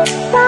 Bye.